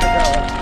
There we go.